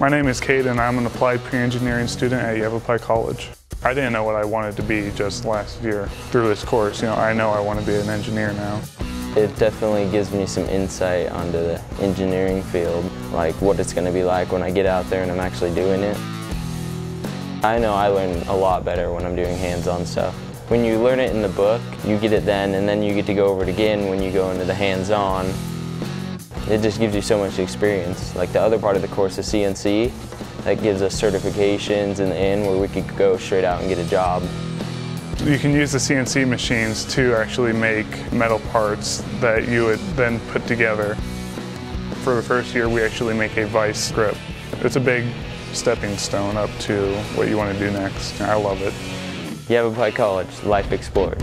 My name is Kate and I'm an applied pre-engineering student at Yavapai College. I didn't know what I wanted to be just last year. Through this course, you know, I know I want to be an engineer now. It definitely gives me some insight onto the engineering field, like what it's going to be like when I get out there and I'm actually doing it. I know I learn a lot better when I'm doing hands-on stuff. When you learn it in the book, you get it then, and then you get to go over it again when you go into the hands-on. It just gives you so much experience. Like the other part of the course is CNC, that gives us certifications in the end where we could go straight out and get a job. You can use the CNC machines to actually make metal parts that you would then put together. For the first year, we actually make a vice grip. It's a big stepping stone up to what you want to do next. I love it. You have a Yavapai College, Life Explored.